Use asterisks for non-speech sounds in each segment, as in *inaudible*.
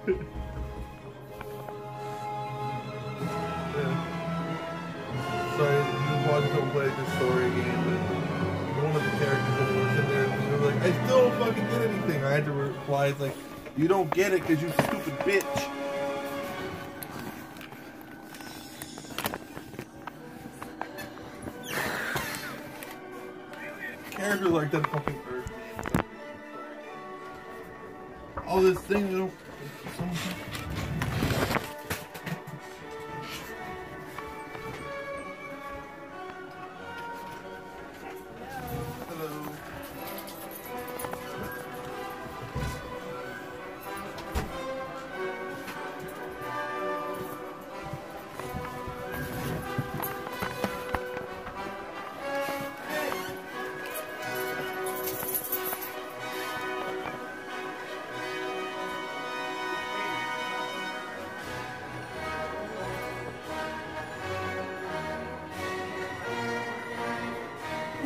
Watched the story game, one of the characters that was in there, they were like, I still don't fucking get anything. I had to reply, it's like, you don't get it because you stupid bitch. Characters like that fucking me. All this thing, you know. Hello. You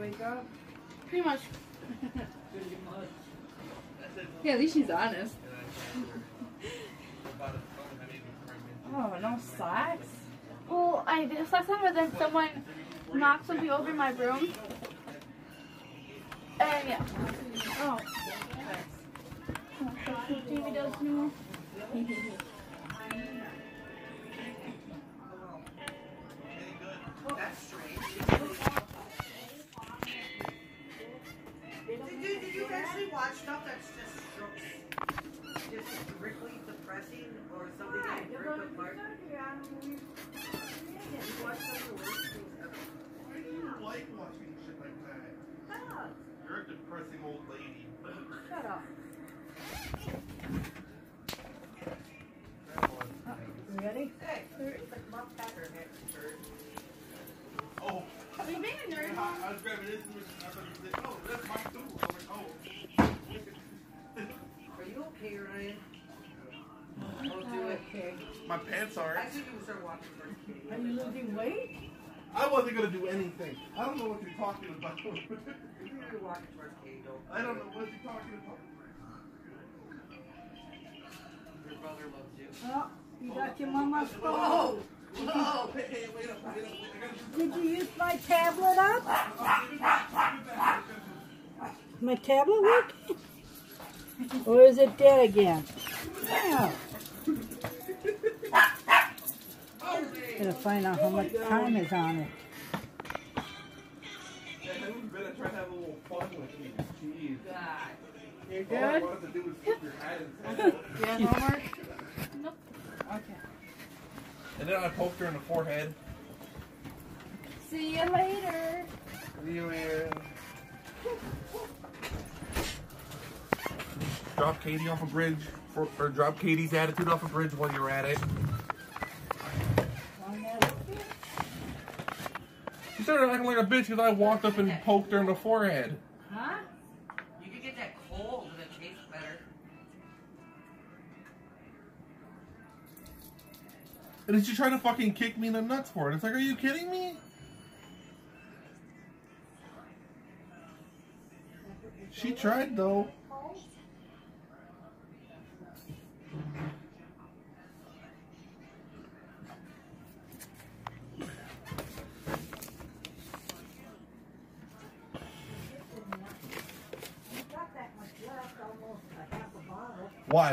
wake up. Pretty much. Pretty *laughs* much. Yeah, at least she's honest. *laughs* Oh, no socks? Well, I did last time, but then someone knocked something over in my room. And yeah. Oh. *laughs* Jamie does ripped Mark. You watch some of the worst things ever. Why do you like watching shit like that? Ah, You're a depressing old lady. Shut up. Ready? Hey, it's like Mom Packer next to. Oh, being a nerd? I was grabbing this My pants are. I think you would start watching first. Are you losing weight? I wasn't gonna do anything. I don't know what you're talking about. *laughs* You need to watch first, Katie. Don't. I don't know what you're talking about. Your brother loves you. Oh, you oh. got your mama's phone. Whoa! Whoa! Hey, hey, wait up, wait up. Did you use my tablet up? My tablet working? Or is it dead again? Yeah. Gotta find out how much time is on it. You better try to have a little fun with me. Jeez. God. You're All I good? wanted to do was your hat inside. Homework? Nope. Okay. And then I poked her in the forehead. See you later. Anyway, Drop Katie off a bridge, for, or drop Katie's attitude off a bridge while you're at it. She started acting like a bitch because I walked up and poked her in the forehead. Huh? You could get that cold and it tastes better. And then she tried to fucking kick me in the nuts for it. It's like, are you kidding me? She tried though.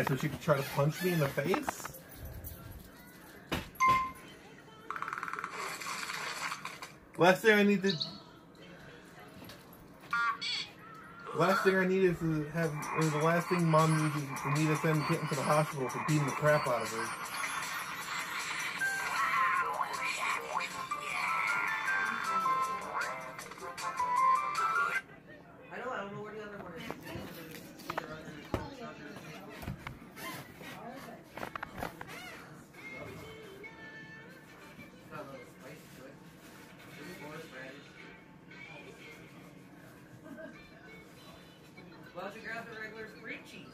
So she could try to punch me in the face? Last thing I need to. Last thing I need is to have. Or the last thing mom needs is to send Kitten to the hospital for beating the crap out of her. Why don't you grab the regular free cheese?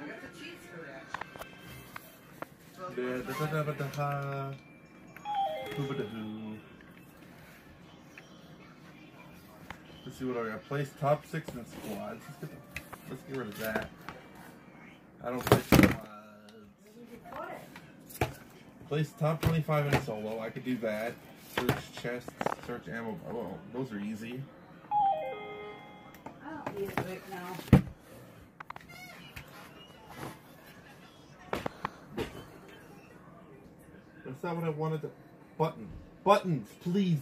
I got the cheese for that. So Da- da- da- da- da- da- Hoo-ba-da-hoo. Let's see what I got. Place top six in squads. Let's get, the, let's get rid of that. I don't play squads. Place top 25 in solo. I could do that. Search chests, search ammo. Oh, those are easy. Right now. That's not what I wanted to. Button. Buttons, please.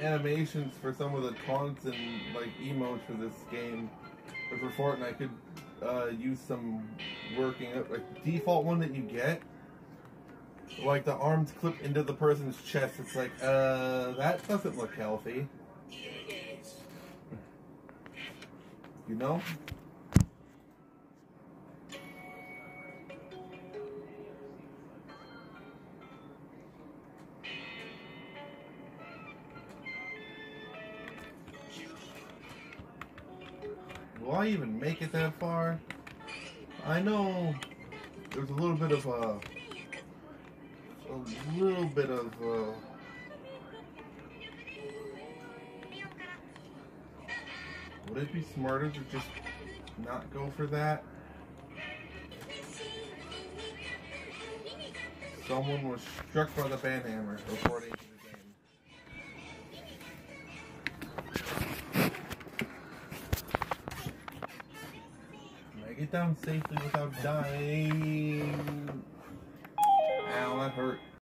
Animations for some of the taunts and like emotes for this game or for Fortnite could uh, use some working up. Like default one that you get like the arms clip into the person's chest. It's like, uh, that doesn't look healthy. You know? Will I even make it that far? I know there's a little bit of a, a little bit of uh, would it be smarter to just not go for that? Someone was struck by the banhammer, according down safely without dying? Ow, that hurt.